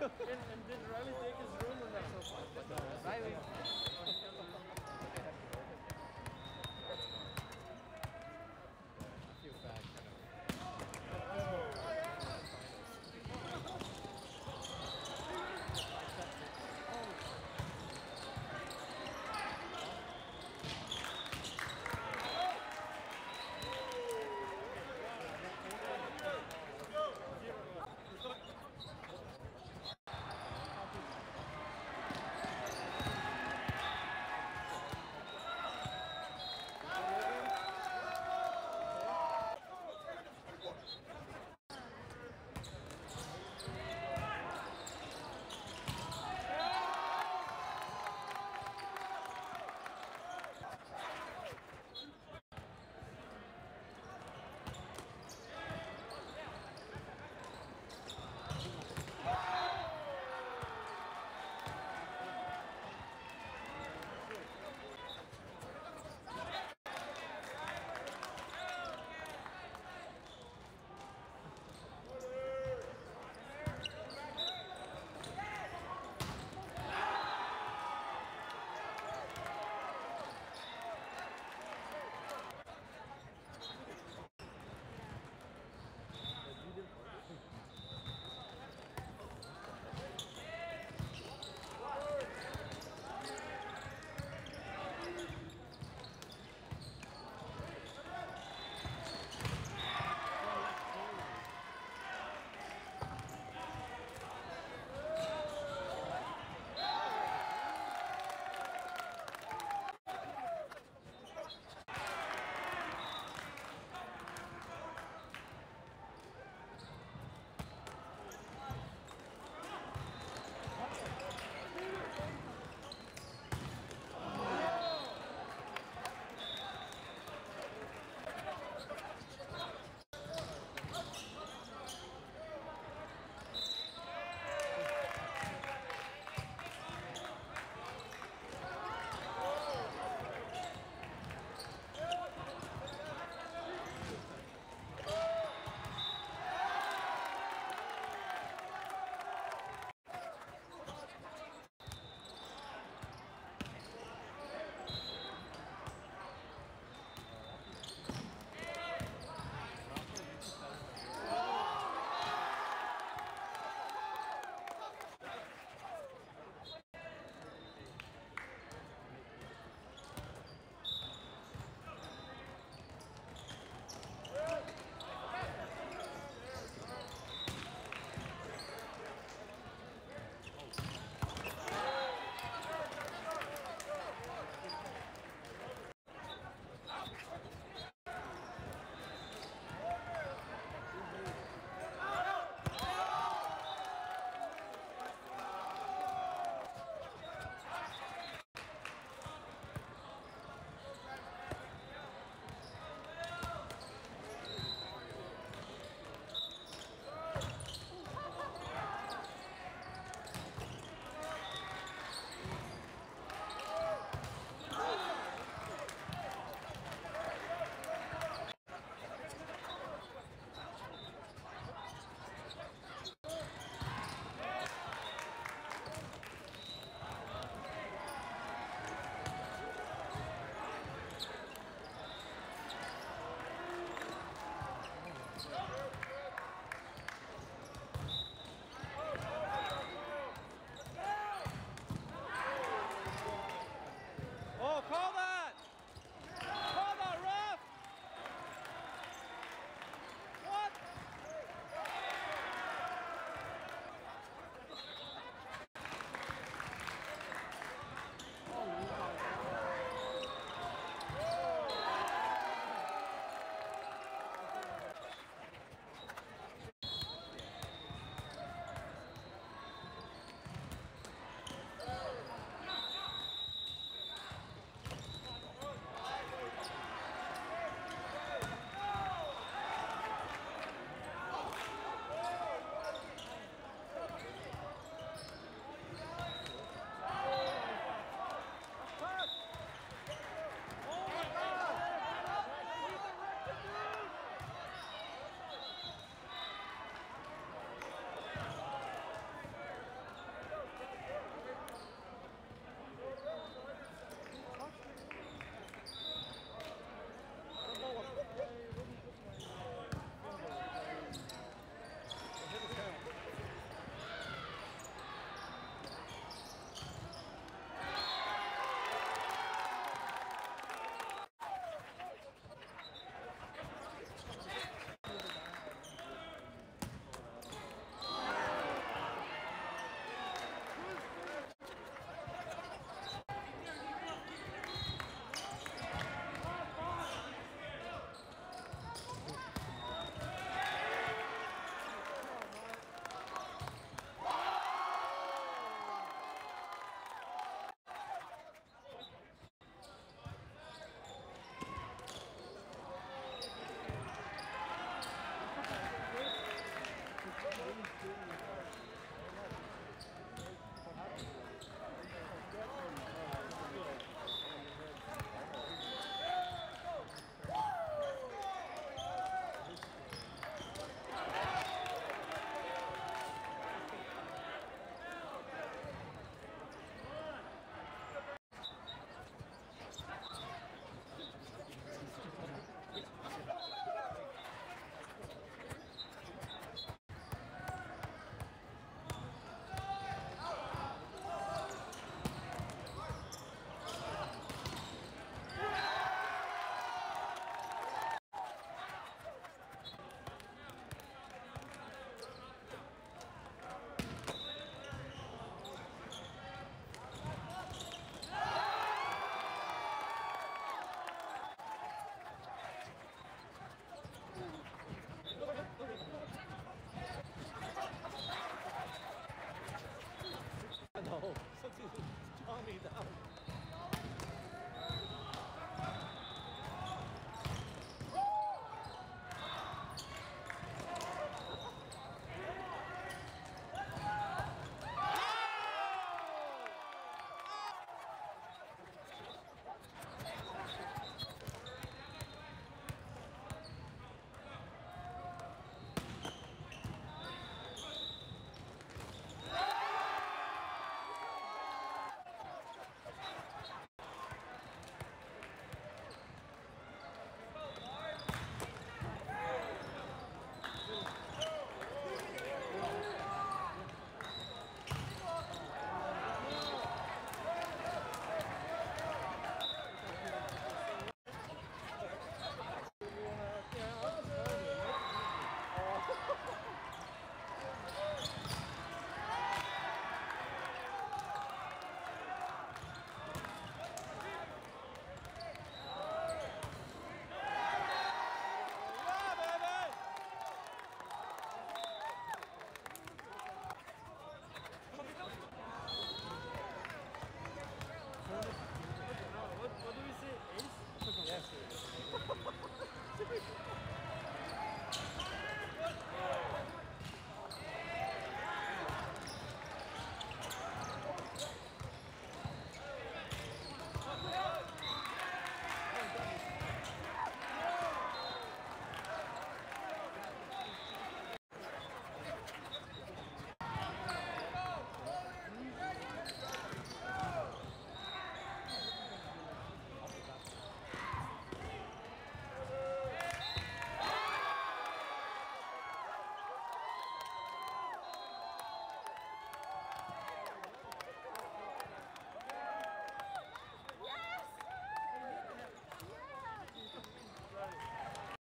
And, and did Riley take his room or not? Riley. Jawing down.